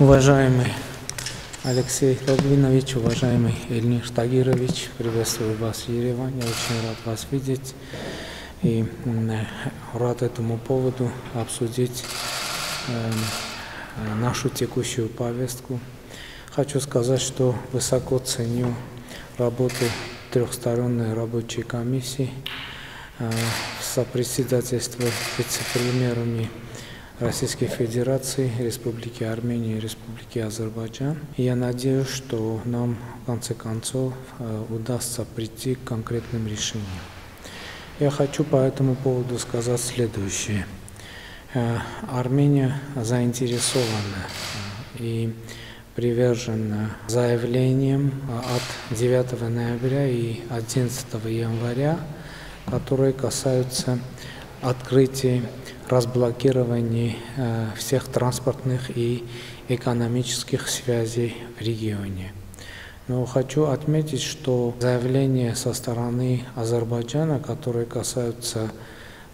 Уважаемый Алексей Логвинович, уважаемый Эльнир Тагирович, приветствую вас в Ереване, очень рад вас видеть и рад этому поводу обсудить э, нашу текущую повестку. Хочу сказать, что высоко ценю работу трехсторонней рабочей комиссии э, в сопредседательстве вице-премьерами Российской Федерации, Республики Армения Республики Азербайджан. И я надеюсь, что нам в конце концов э, удастся прийти к конкретным решениям. Я хочу по этому поводу сказать следующее. Э, Армения заинтересована э, и привержена заявлением от 9 ноября и 11 января, которые касаются открытия разблокировании э, всех транспортных и экономических связей в регионе. Но хочу отметить, что заявления со стороны Азербайджана, которые касаются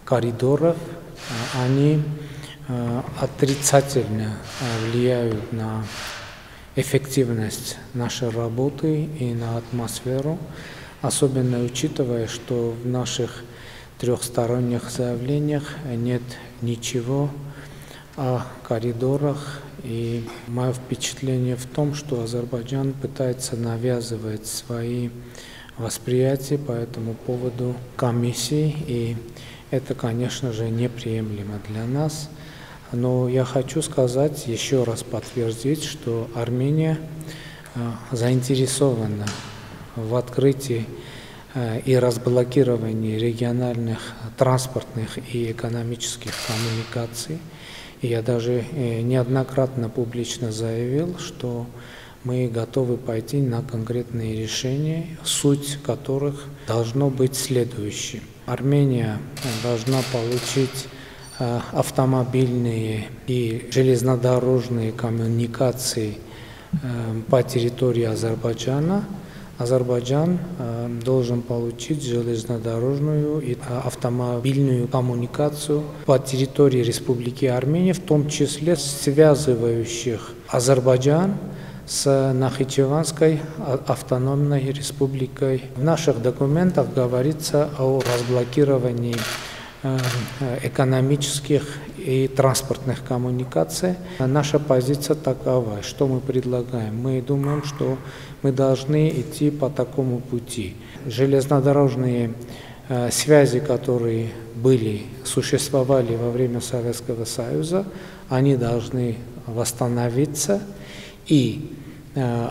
коридоров, э, они э, отрицательно влияют на эффективность нашей работы и на атмосферу, особенно учитывая, что в наших трехсторонних заявлениях нет ничего о коридорах. И мое впечатление в том, что Азербайджан пытается навязывать свои восприятия по этому поводу комиссии. И это, конечно же, неприемлемо для нас. Но я хочу сказать, еще раз подтвердить, что Армения э, заинтересована в открытии и разблокировании региональных транспортных и экономических коммуникаций. Я даже э, неоднократно публично заявил, что мы готовы пойти на конкретные решения, суть которых должно быть следующим. Армения должна получить э, автомобильные и железнодорожные коммуникации по территории Азербайджана – Азербайджан э, должен получить железнодорожную и э, автомобильную коммуникацию по территории Республики Армения, в том числе связывающих Азербайджан с Нахичеванской автономной республикой. В наших документах говорится о разблокировании э, экономических и транспортных коммуникаций. Наша позиция такова, что мы предлагаем. Мы думаем, что мы должны идти по такому пути. Железнодорожные э, связи, которые были, существовали во время Советского Союза, они должны восстановиться, и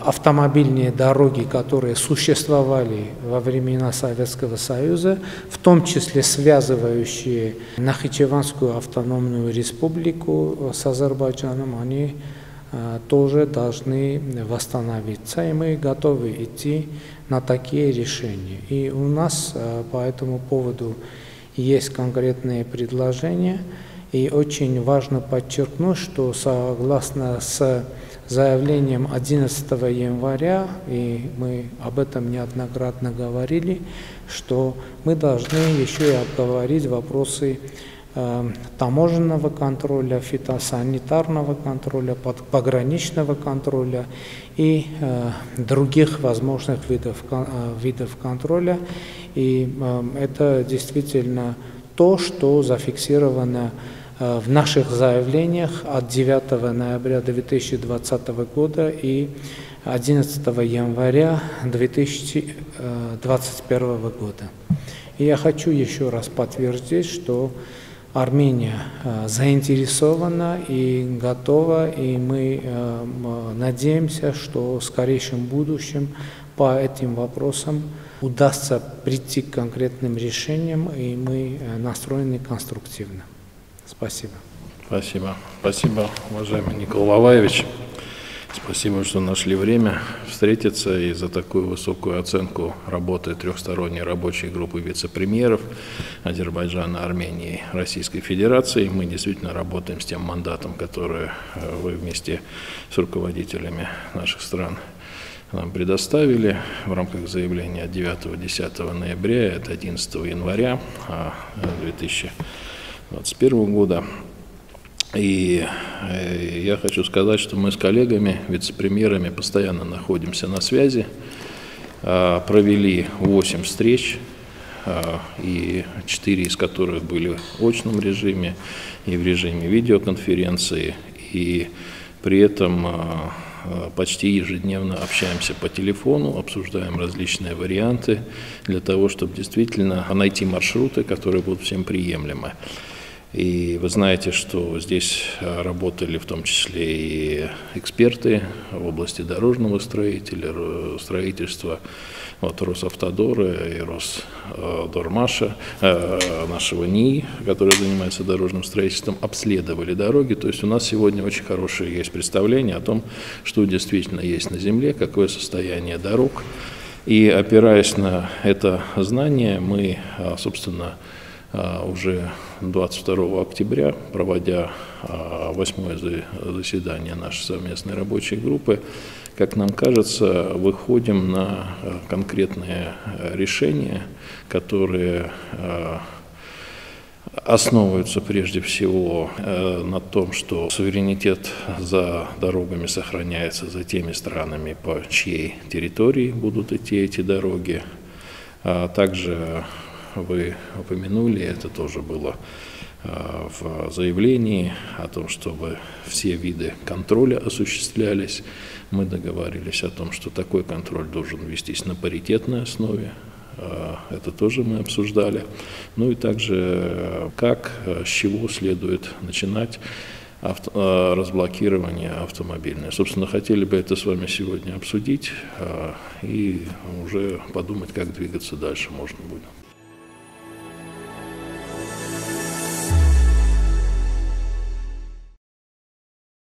автомобильные дороги, которые существовали во времена Советского Союза, в том числе связывающие Нахичеванскую автономную республику с Азербайджаном, они Э, тоже должны восстановиться, и мы готовы идти на такие решения. И у нас э, по этому поводу есть конкретные предложения, и очень важно подчеркнуть, что согласно с заявлением 11 января, и мы об этом неоднократно говорили, что мы должны еще и обговорить вопросы Э, таможенного контроля, фитосанитарного контроля, пограничного контроля и э, других возможных видов, э, видов контроля. И это действительно то, что зафиксировано в наших заявлениях от 9 ноября 2020 года и 11 января 2021 года. И я хочу еще раз подтвердить, что Армения э, заинтересована и готова, и мы э, надеемся, что в скорейшем будущем по этим вопросам удастся прийти к конкретным решениям, и мы э, настроены конструктивно. Спасибо. Спасибо. Спасибо, уважаемый Николай Лаваевич. Спасибо, что нашли время встретиться и за такую высокую оценку работы трехсторонней рабочей группы вице-премьеров Азербайджана, Армении, Российской Федерации. Мы действительно работаем с тем мандатом, который э, вы вместе с руководителями наших стран нам предоставили в рамках заявления от 9-10 ноября, это 11 января 2021 а, года. И э, я хочу сказать, что мы с коллегами, вице-премьерами постоянно находимся на связи. А, провели 8 встреч, а, и 4 из которых были в очном режиме и в режиме видеоконференции. И при этом почти ежедневно общаемся по телефону, обсуждаем различные варианты для того, чтобы действительно найти маршруты, которые будут всем приемлемы. И вы знаете, что здесь а, работали в том числе и эксперты в области дорожного строителя, строительства, вот Росавтодора и Росдормаша, э, нашего НИИ, который занимается дорожным строительством, обследовали дороги. То есть у нас сегодня очень хорошее есть представление о том, что действительно есть на земле, какое состояние дорог. И опираясь на это знание, мы, а, собственно, уже 22 октября, проводя а, восьмое заседание нашей совместной рабочей группы, как нам кажется, выходим на а, конкретные решения, которые основываются прежде всего на том, что суверенитет за дорогами сохраняется за теми странами, по чьей территории будут идти эти дороги. Также вы упомянули, это тоже было а, в заявлении о том, чтобы все виды контроля осуществлялись. Мы договорились о том, что такой контроль должен вестись на паритетной основе. А, это тоже мы обсуждали. Ну и также, как, с чего следует начинать авто, разблокирование автомобильное. Собственно, хотели бы это с вами сегодня обсудить и уже подумать, как двигаться дальше можно будет.